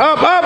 up, up,